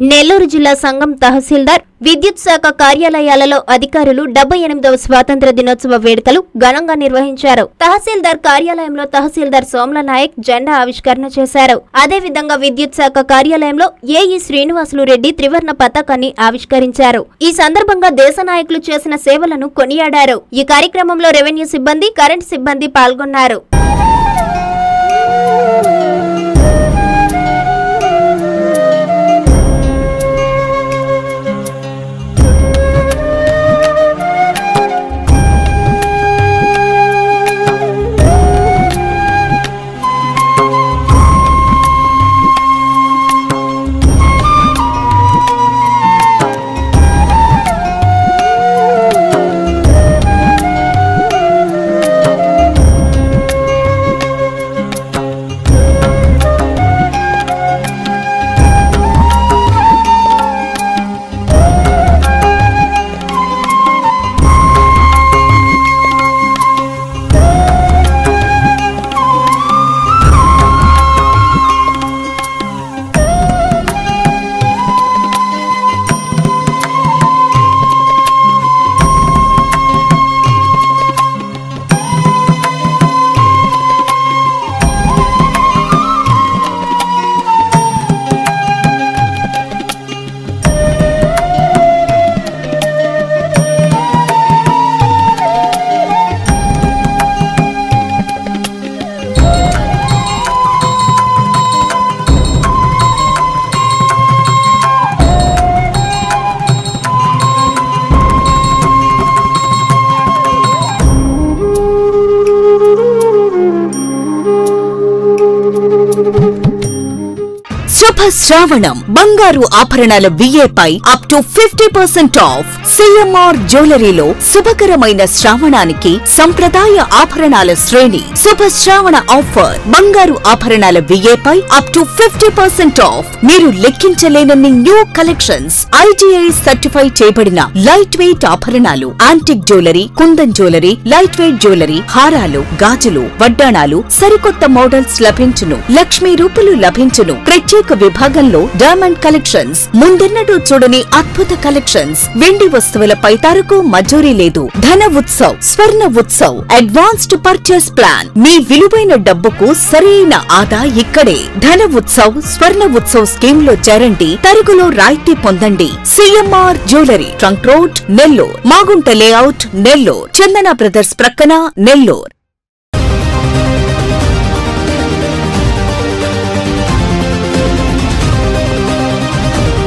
నెల్లూరు జిల్లా సంఘం తహసీల్దార్ విద్యుత్ శాఖ కార్యాలయాలలో అధికారులు డెబ్బై ఎనిమిదవ స్వాతంత్ర దినోత్సవ వేడుకలు ఘనంగా నిర్వహించారు. తహసీల్దార్ కార్యాలయంలో తహసీల్దార్ సోమల నాయక్ జెండా ఆవిష్కరణ చేశారు. అదేవిధంగా విద్యుత్ శాఖ కార్యాలయంలో ఏఈ శ్రీనివాసులు రెడ్డి త్రివర్ణ పతాకాన్ని ఆవిష్కరించారు. ఈ సందర్భంగా దేశ నాయకులు చేసిన సేవలను కొనియాడారు. ఈ కార్యక్రమంలో రెవెన్యూ సిబ్బంది కరెంట్ సిబ్బంది పాల్గొన్నారు. శ్రావణం. బంగారు ఆభరణాల విఏపై up to fifty percent off CMR జ్యువెలరీలో శుభకరమైన శ్రావణానికి సంప్రదాయ ఆభరణాల శ్రేణి. శుభ శ్రావణ ఆఫర్. బంగారు ఆభరణాల విఏపై up to fifty percent off మీరు లెక్కించలేనన్ని న్యూ కలెక్షన్స్ ఐటీఐ సర్టిఫై చేయబడిన లైట్ వెయిట్ ఆభరణాలు. Antique jewellery kundan jewellery light weight jewellery హారాలు గాజులు వడ్డాణాలు సరికొత్త మోడల్స్ లభించును. లక్ష్మీ రూపులు లభించును. ప్రత్యేక విభాగంలో డైమండ్ కలెక్షన్స్ ముందెన్నడూ చూడని అద్భుత కలెక్షన్స్ వెండి వస్తువులపై తరకు మజూరీ లేదు. Dhana Utsav Swarna Utsav advanced purchase plan మీ విలువైన డబ్బుకు సరైన ఆదా ఇక్కడే. ధన ఉత్సవ్ స్వర్ణ ఉత్సవ్ స్కీమ్లో చేరండి. తరుగులో రాయితీ పొందండి. CMR jewellery trunk road Nellore. Magunta layout Nellore. Chandana brothers ప్రక్కన నెల్లూర్.